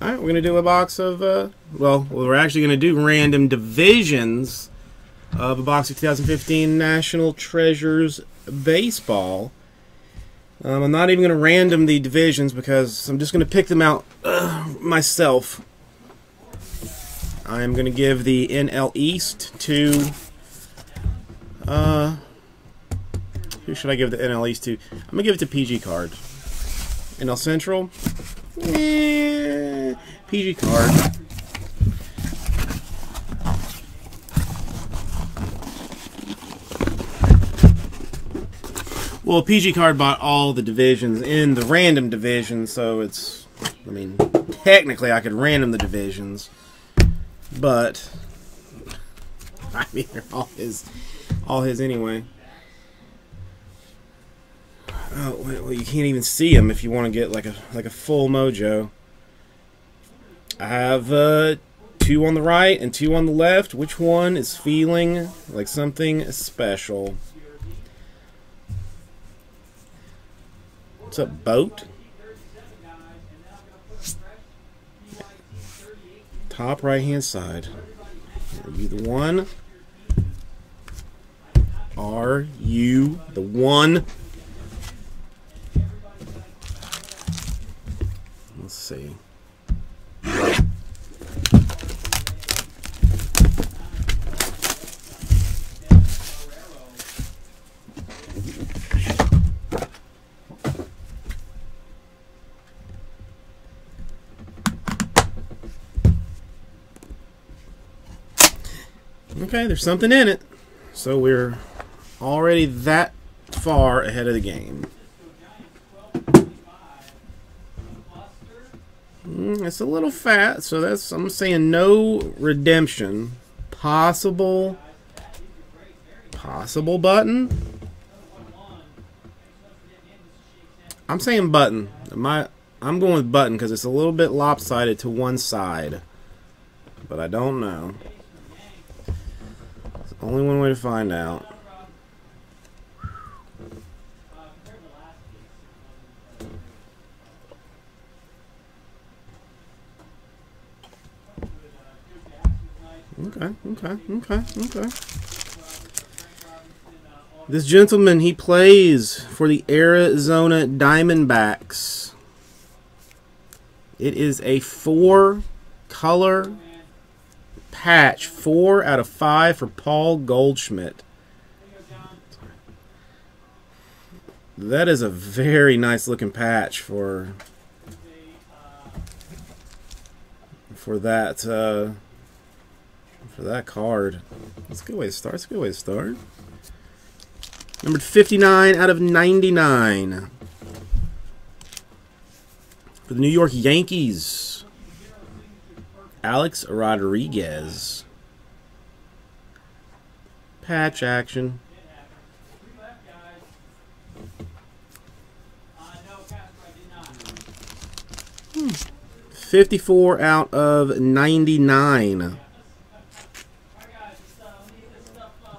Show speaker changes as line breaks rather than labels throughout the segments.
All right, we're gonna do a box of. Uh, well, we're actually gonna do random divisions of a box of 2015 National Treasures baseball. Um, I'm not even gonna random the divisions because I'm just gonna pick them out uh, myself. I am gonna give the NL East to. Uh, who should I give the NL East to? I'm gonna give it to PG Card. NL Central. PG card. Well, PG card bought all the divisions in the random division, so it's. I mean, technically, I could random the divisions, but I mean, they're all his, all his anyway. Oh, well, you can't even see them if you want to get like a like a full mojo. I have uh, two on the right and two on the left. Which one is feeling like something special? What's up, boat? Top right hand side. Are you the one? Are you the one? Let's see. Okay, there's something in it. So we're already that far ahead of the game. Mm, it's a little fat, so that's I'm saying no redemption. Possible possible button. I'm saying button. My I'm going with button because it's a little bit lopsided to one side. But I don't know. Only one way to find out. Okay, okay, okay, okay. This gentleman, he plays for the Arizona Diamondbacks. It is a four color patch, four out of five for Paul Goldschmidt. That is a very nice looking patch for for that uh, for that card. That's a good way to start. That's a good way to start. Numbered 59 out of 99. For the New York Yankees, Alex Rodriguez. Patch action. Hmm. 54 out of 99.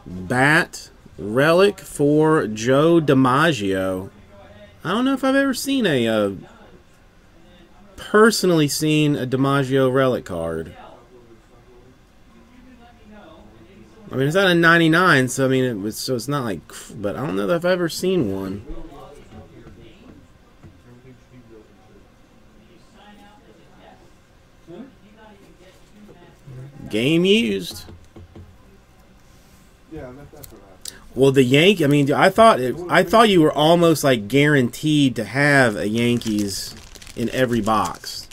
Bat relic for Joe DiMaggio. I don't know if I've ever seen a uh, personally seen a DiMaggio relic card. I mean, it's not a 99, so I mean, it was so it's not like, but I don't know that I've ever seen one. Game used.
Yeah.
Well, the Yank. I mean, I thought it, I thought you were almost like guaranteed to have a Yankees in every box.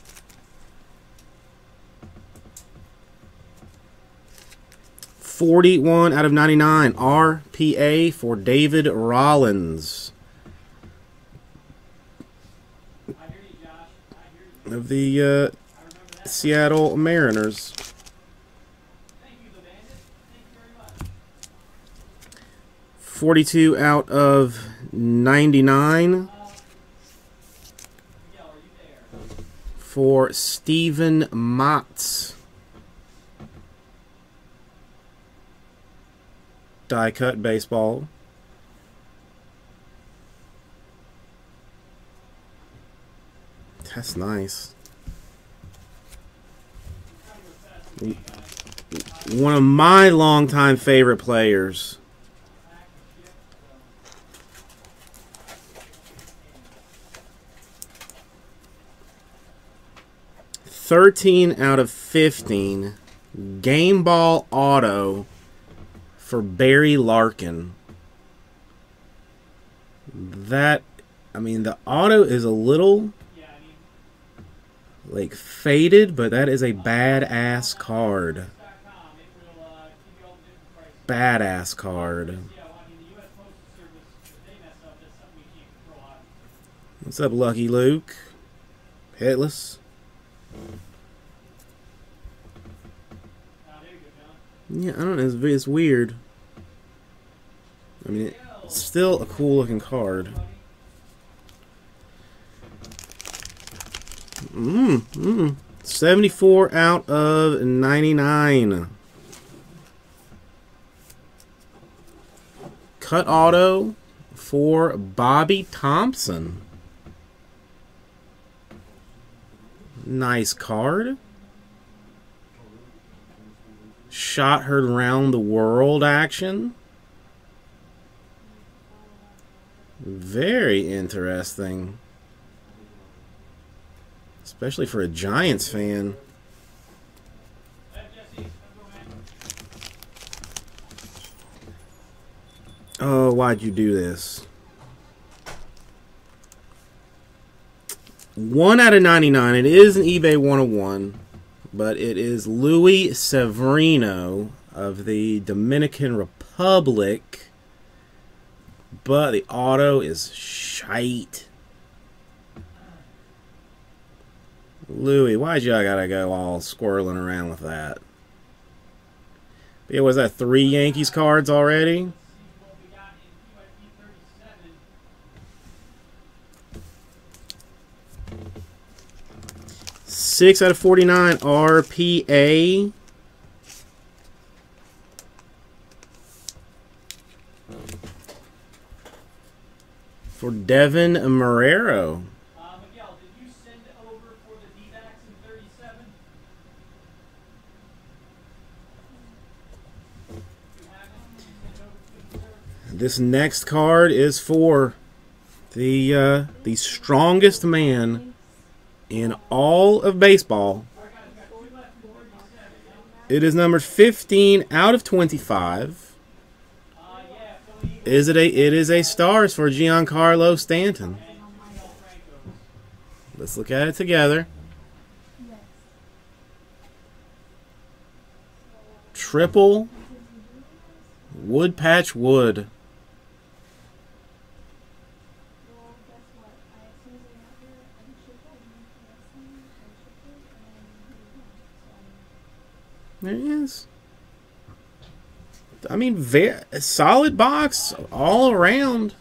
Forty-one out of ninety-nine RPA for David Rollins of the uh, Seattle Mariners. Forty-two out of ninety-nine for Steven Matz. Die cut baseball. That's nice. one of my longtime favorite players. Thirteen out of fifteen. Game ball auto for Barry Larkin. That, I mean, the auto is a little like faded, but that is a badass card. Badass card. What's up, Lucky Luke? Hitless. Yeah, I don't know. It's, it's weird. I mean, it's still a cool looking card. Mmm, mmm. 74 out of 99. Cut auto for Bobby Thomson. Nice card. Shot heard round the world action. Very interesting. Especially for a Giants fan. Oh, why'd you do this? One out of 99. It is an eBay 101, but it is Luis Severino of the Dominican Republic. But the auto is shite. Louis, why'd y'all gotta go all squirreling around with that? Yeah, was that three Yankees cards already? Six out of 49 RPA. For Deven Marrero. This next card is for the uh, the strongest man in all of baseball. It is number 15 out of 25. Is it a it is a stars for Giancarlo Stanton. Let's look at it together. Triple wood patch wood. There he is. I mean, solid box all around.